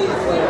beautiful.